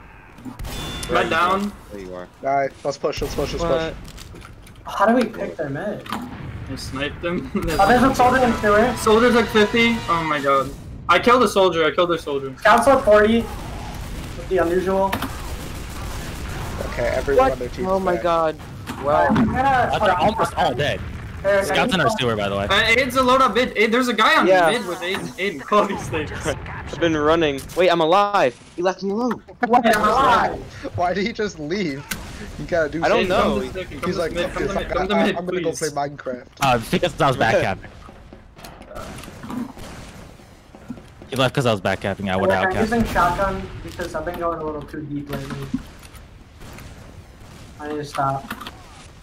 Where Med down. There you are. Alright, let's push. Let's push. Let's What? push. How do we pick their mid? I sniped them. <laughs> Oh, there's a soldier in sewer. soldier took 50. Oh my god. I killed a soldier. I killed a soldier. Scouts at 40. With the unusual. Okay, everyone What? on their team. Oh my back. god. Alright, Wow. I'm Uh, they're almost all dead. Eric, I Scouts in our to- sewer, by the way. Uh, Aiden's a load up mid. Aid, there's a guy on Yeah. mid with Aiden. Aiden, call these things. I've been running. Wait, I'm alive. He left me alone. <laughs> Wait, I'm alive. Why did he just leave? You gotta do I don't know. Come to He's like, mid, "Fuck come this, to I'm mid, come gonna- mid, I'm gonna go play please. Minecraft. Uh, <laughs> because I was backcapping. He left because I was backcapping. I would have I'm using shotgun because I've been going a little too deep lately. I need to stop.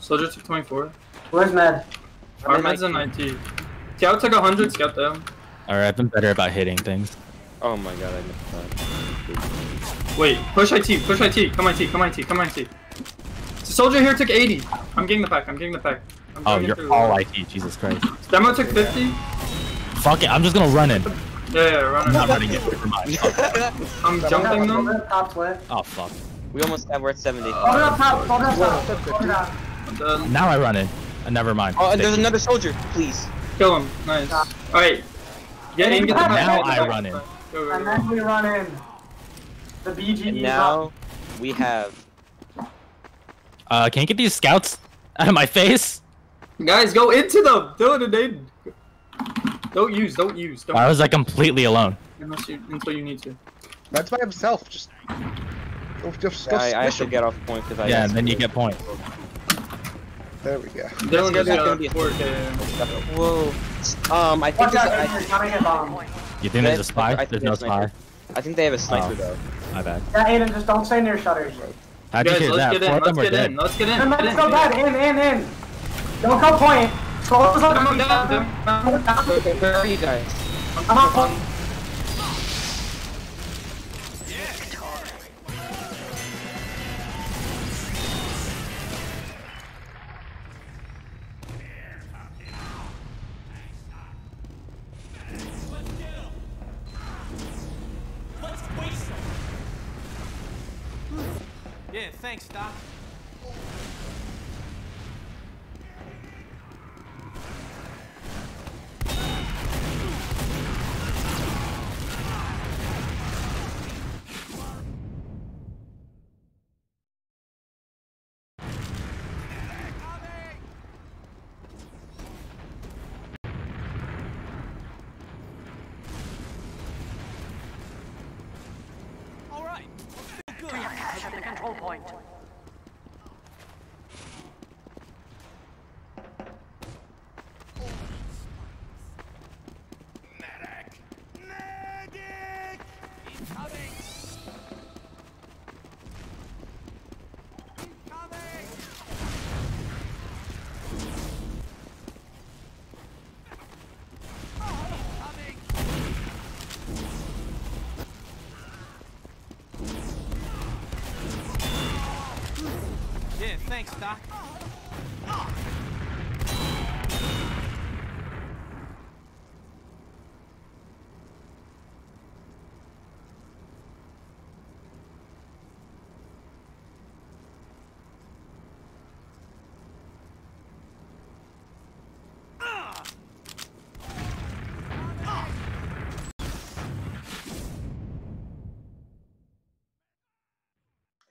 Soldier took 24. Where's Med? I'm Our in med's my- in IT. Scout took 100. Scout down. Alright, I've been better about hitting things. Oh my god, I missed that. Wait, push IT, push IT, come IT, come IT, come IT. The soldier here took 80. I'm getting the pack, I'm getting the pack. I'm Oh, going you're through. all IT. Jesus Christ. Demo took 50. Fuck it. I'm just gonna run in. Yeah, yeah, run I'm not it. running it. Never mind. I'm jumping them. Soldier up top split. oh, fuck. We almost have, we're at 70. Soldier up top, soldier up top. Whoa. Soldier down. I'm done. Now I run in. Uh, never mind. Oh, and there's Stick. another soldier. Please. Kill him. Nice. Alright. Get in, get the. Now I pack. run in. Go, go, And then we run in. The BGE And now up. we have. Uh, can't get these scouts <laughs> out of my face? Guys, go into them! Dylan and Aiden. Don't use, don't use. Don't Why was I completely alone? unless you, until you need to. That's by himself. Just. Go, just go I, I have to get off point because I. Yeah, and then you get points. There we go. Dylan good, just gonna be a- 4k. Whoa. Um, I think Watch out, there's, Eric, I, you're gonna get bombed. You think there's a spy? I think There's no spy. I think they have a sniper Oh. though. My bad. Yeah, Aiden, just don't stay near shutters. How'd you Guys, hear let's that? get Four in. of them Let's are get dead. in. Let's get in. And Get let's go get. In, in, in. Don't go point. Focus on Down, down, the down. Where are you guys? I'm on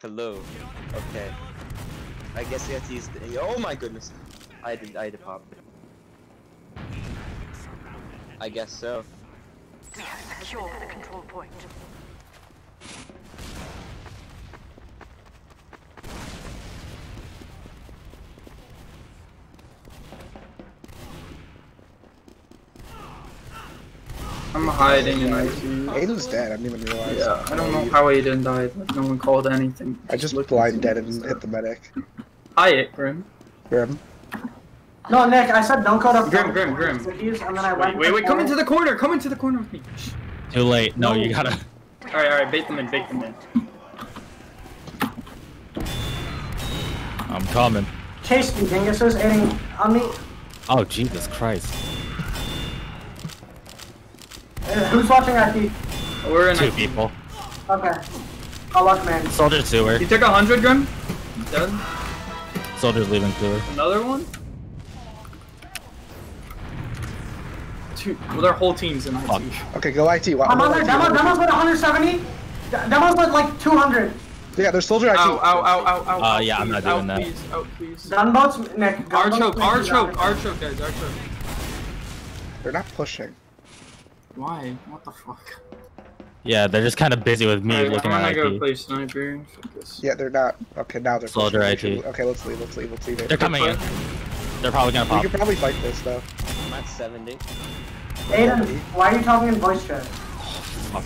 Hello. Okay. I guess you have to use the. Oh my goodness. I to, I had to pop. I guess so. We have secured the control point. I'm hiding in ICU. Aiden's dead. I didn't even realize. Yeah, I don't know how Aiden died. Like, no one called anything. I just looked blind at dead and hit the medic. Hi, it, Grim. Grim. No, Nick, I said don't call to Grim, Grim, Grim. Cookies, and then I Wait, wait, wait, come into the. the corner, come into the corner with me. Shh. Too late. No, No. you gotta. Alright, alright, bait them in, bait them in. I'm coming. Chase me, dinguses, aiding on me. Oh Jesus Christ. Who's watching IP? We're in Two ICU. people. Okay. Oh, luck, man. Soldier sewer. You took a hundred, Grim? Dead? Soldier's leaving sewer. Another one? Two, well, their whole team's in Fuck. ICU. Okay, go IT. Wow. I'm on go there. IT, Demo, demo's with 170. D- Demo's with like 200. Yeah, there's soldier IT. Ow, ow, ow, ow, ow. Uh, out, yeah, I'm not doing out, that. Please, out, please. Gunboats, Nick. R gunboats choke, make R choke. R choke, guys, R choke. They're not pushing. Why? What the fuck? Yeah, they're just kind of busy with me Alright, looking I'm at gonna go play sniper. Yeah, they're not. Okay, now they're Soldier pushing. IT. Okay, let's leave. Let's leave. Let's leave it. They're coming in. They're probably gonna We pop. could probably fight this though. I'm at 70. Aiden, why are you talking in voice chat? Fuck.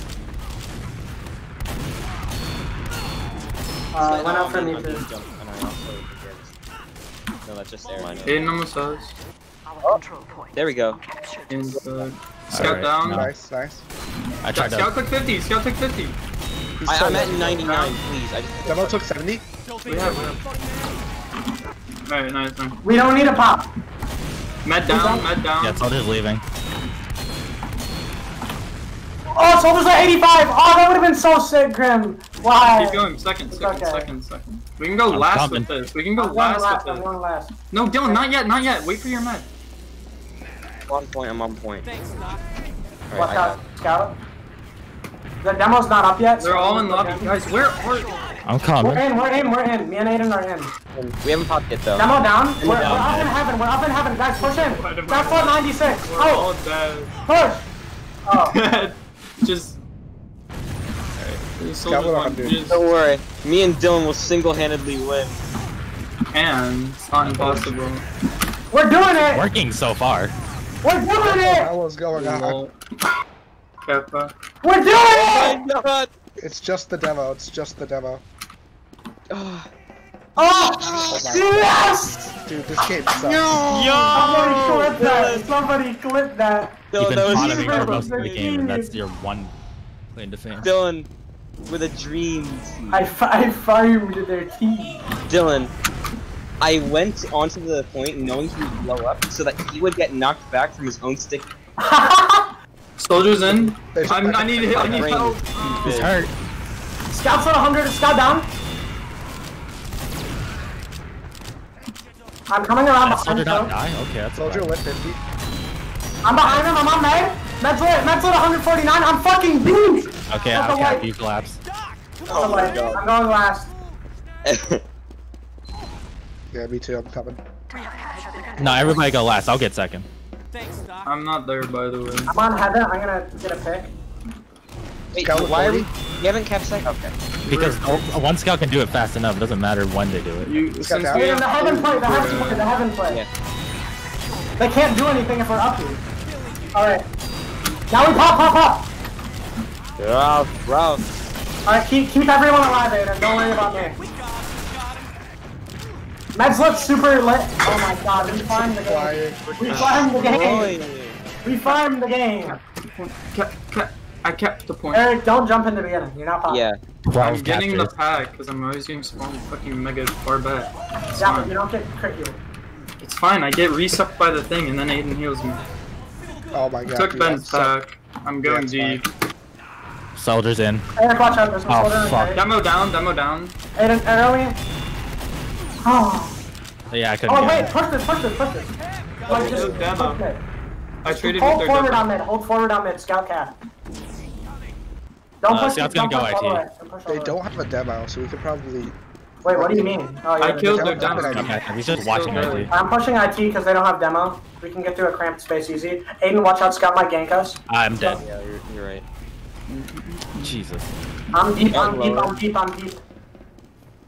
Uh, went out for I'm me being too. jumped, and I also forget. No, that's just air. Aiden almost has. Our control point. There we go. Captured. And, scout Alright, down. no. Nice, nice. I tried Scout to. took 50. Scout took 50. He's I, I'm at low. 99, please. I just Demo took 70. We have, we have. Alright, nice, nice. We don't need a pop. Med down, med down. Yeah, soldier's leaving. Oh, soldiers at 85. Oh, that would have been so sick, Grim. Why? Keep going. Second, second, Okay. second, second. We can go I'm last coming. with this. We can go I'm going last last. with I'm this. last. No, Dylan, not yet, not yet. Wait for your med. I'm on point. I'm on point. Thanks, Doc. Alright, Watch out, scout. The demo's not up yet. They're so all in we're lobby. good. Guys, where, where? I'm We're in, we're in, we're in. Me and Aiden are in. We haven't popped yet though. Demo down. We're, we're down, up in heaven. We're up in heaven. Guys, push in. Why do That's what 96. We're oh. all Oh, dead. push. <laughs> Oh. Just. Alright. Scout with 100. Just, Don't worry. Me and Dylan will single-handedly win. and it's not impossible. We're doing it. Working so far. We're doing it. What was going on? Lol. Kappa. We're doing Oh it. my god! It's just the demo. It's just the demo. Oh, Oh! my Yes! Dude, this game sucks. Somebody clip that! Somebody clip that! Dylan, You've been that was bottoming for most of the game, and that's your one claim to fame. Dylan with a dream. team. I, f- I farmed their team. Dylan, I went onto the point knowing he would blow up so that he would get knocked back from his own stick. <laughs> Soldiers in. I'm, I need I need Brain. help. He's hurt. Scout's at 100, scout down. I'm coming around That soldier behind not him. die? Okay, that's Soldier alright. lit 50. I'm behind him, I'm on med. Med's lit, Med's lit 149, I'm fucking beat! Okay, That's I'll a cap white. you collapse. Oh my I'm god. going last. <laughs> Yeah, me too. I'm coming. We have captured the control No, everybody go last. I'll get second. Thanks, Doc. I'm not there, by the way. I'm on heaven, I'm gonna get a pick. Wait, Scout with why are we? You haven't kept sec? Okay. Because o- one scout can do it fast enough. It doesn't matter when they do it. You got since we Wait, have the heaven play, the heaven play, the heaven play. Yeah. They can't do anything if we're up here. Alright. Now we pop, pop, pop! Ralph, Ralph. Alright, keep keep everyone alive, Aiden. Don't worry about me. Med's lit super lit. Oh my god, we farmed the game. We farmed the game. We farmed the game. Ca- ca- I kept the point. Eric, don't jump in the beginning. You're not popping. Yeah. I'm getting the pack because I'm always getting spawned fucking mega far back. It's Yeah, but fine. you don't get crit here. It's fine. I get resucked by the thing and then Aiden heals me. Oh my god. Took dude, Ben's that pack. I'm going Yeah, deep. Soldiers in. Eric, watch out. There's some Oh, soldier in fuck. Demo down. Demo down. Aiden, arrow me. Oh. Yeah, I couldn't Oh get wait, it. push this, push this, push this. Like just Good demo. push it. I traded Hold their forward on demo. mid. Hold forward on mid. Scout cat. Don't Uh, push. Scout's don't gonna go push all IT. way. Don't push all They the don't have a demo, so we could probably. Wait, what do you mean? Oh, yeah, I killed Demo- their demo demo. Okay, he's just watching IT. I'm pushing IT because they don't have demo. We can get through a cramped space easy. Aiden, watch out. Scout might gank us. I'm dead. Yeah, you're, you're right. Jesus. I'm deep. I'm deep. I'm deep. I'm deep.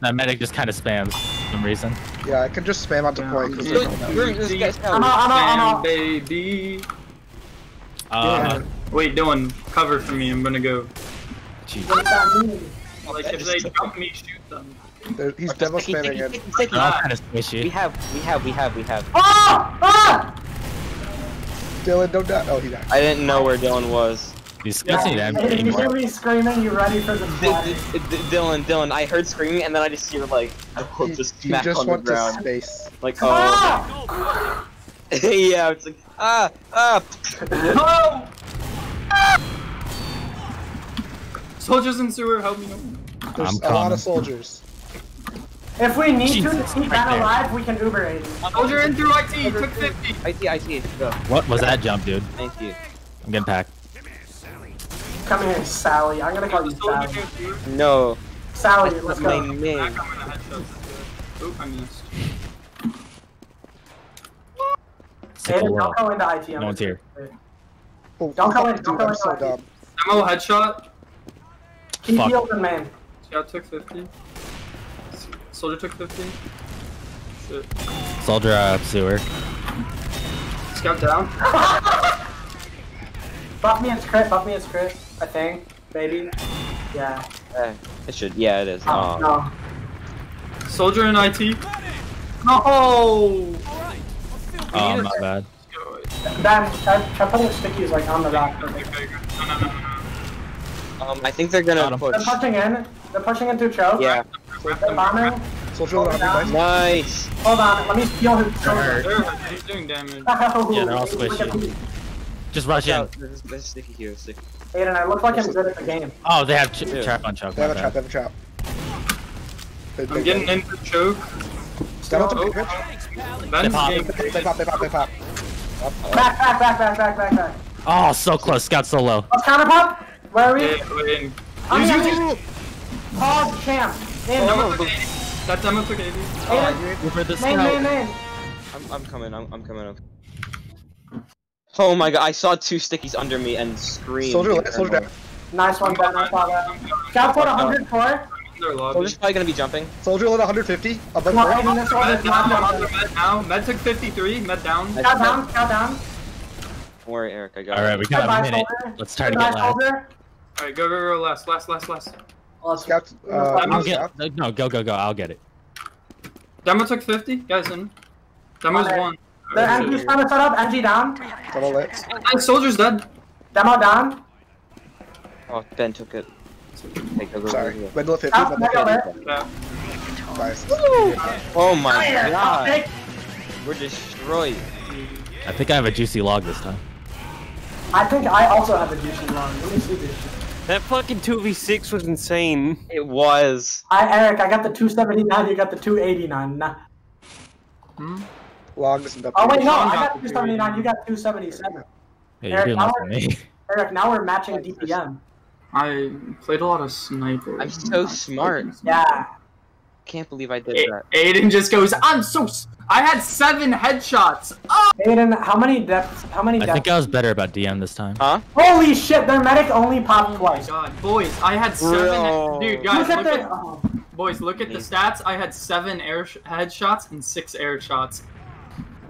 That medic just kind of spams for some reason. Yeah, I can just spam onto point because Look, we're- this guy's I'm out. I'm out. I'm Damn, out. baby. Uh, Wait, Dylan, cover for me. I'm gonna go. Jesus. What does that mean? Like, if they jump me, shoot them. There- he's demo spamming it. They're kind of We have, we have, we have, we have. Ah! Ah! Dylan, don't die. Oh, he died. I didn't know where Dylan was. These scouts need Yeah, to Aiden, you hear me screaming? You ready for the D- D- D- Dylan, Dylan, I heard screaming and then I just hear like a hook He, just smack just on the ground. space. Like, oh, Ah! <laughs> yeah, it's like, ah, ah. No! <laughs> Soldiers in sewer, help me. There's I'm a lot of soldiers. If we need to Jesus, to keep right that there. alive, we can Uber Aiden. Soldier in through IT, took 50. IT, IT, go. What was that jump, dude? Thank you. I'm getting packed. Come here, Sally. I'm gonna call you Sally. No, Sally, that's let's not go. my name. I'm gonna headshot. Oop, I missed. Sickle Aiden, don't go into IT. I'm No one's here. Oh, Don't go in, don't dude, go I'm in, so don't go dumb. Demo headshot. Keep Fuck. healed man. main. Scout took 50. Soldier took 50. Shit. Soldier uh, sewer. Scout down. <laughs> Buff me as crit, buff me as crit. I think, maybe. Yeah. Eh, it should, yeah, it is. Oh, Aw. no. Soldier in IT. No! Oh, not bad. Ben, try, try putting stickies like on the rock. Um, I think they're gonna push. They're pushing in. They're pushing into choke. Yeah. They're bombing. Soldier lit 100 nice. Nice. Hold on, let me steal his Hurt. He's doing damage. Yeah, they're all squishy. <laughs> Just rush. Out. There's, there's sticky here. Sticky. Aiden, I look like I'm good at the game. Oh, they have ch- Yeah. trap on choke. They have a trap, they have a trap. They, I'm getting in for choke. Demo to Oh, bitch. Ben's pop. They pop, they pop, they pop. Back, back, back, back, back, back, back. Oh, so close. Scout so low. Let's counter pop. Where are we? Yeah, go in. I'm Use, here. use, use. Champ. In. Demo took 80. That demo took 80. Aiden, For the main, main, scout. main. I'm, I'm coming. I'm, I'm coming up. Oh my god! I saw two stickies under me and screamed. Soldier lit, soldier down. Nice one, Ben. I saw that. Scout put 104. Their lobby. Soldier's probably gonna be jumping. Soldier lit 150. Above Come on, four. Aiden, this one Med down, not I'm on done. the med now. Med took 53, med down. Scout down, scout down. Don't worry, Eric. I got All right, it. we got Goodbye, a minute. soldier. Let's try to get last. Alright, go, go, go, last, last, last, last. Let's Scout. Uh, I'll get. No, go go go. I'll get it. Demo took 50, guys. In. Demo's one. The NG's trying to set up. NG down. Double lit. Nice, soldier's dead. Demo down. Oh, Ben took it. Sorry. go. Middle of 50. Middle of 50. Yeah. Nice. Oh my Fire, god. Nick. We're destroyed. I think I have a juicy log this time. I think I also have a juicy one. Let me see this. That fucking 2v6 was insane. It was. I Eric, I got the 279. You got the 289. Hmm? Long isn't. Oh wait, no, I got got 279. You got 277. Yeah, you're Eric, now we're- me. Eric, now we're matching DPM. I played a lot of sniper. I'm so smart. Yeah. Can't believe I did A- that. Aiden just goes, I'm so. S- I had seven headshots. Oh! Aiden, how many deaths? How many I deaths? think I was better about DM this time. Huh? Holy shit! Their medic only popped Oh my twice. god, boys, I had seven. Bro. Dude, guys, Look at look at Oh. boys, look at the stats. I had seven air sh- headshots and six air shots.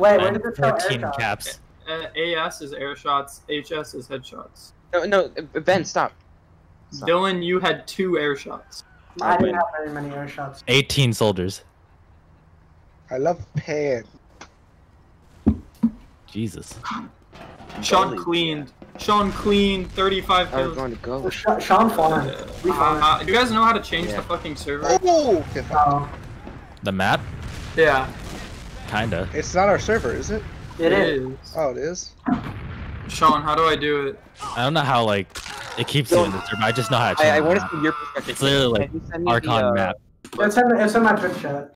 Wait, where did this show 14 air caps. Uh, AS is air shots. HS is headshots. No, no, Ben, stop. Stop. Dylan, you had two air shots. I didn't have very many air shots. 18 soldiers. I love pan. Jesus. Sean Holy cleaned. Sean cleaned 35 kills. I was going to go. Sh- Sean farmed. We Uh, farmed. uh, do you guys know how to change Yeah. the fucking server? Oh! Okay. Oh, The map? Yeah, Kinda. It's not our server, is it? it is. Oh, it is. Sean, how do I do it? I don't know how like it keeps you in the server. I just know how to change I, I want to see your perspective. It's literally Can you send me the, Archon uh, map. It's in, it's in my Twitch chat.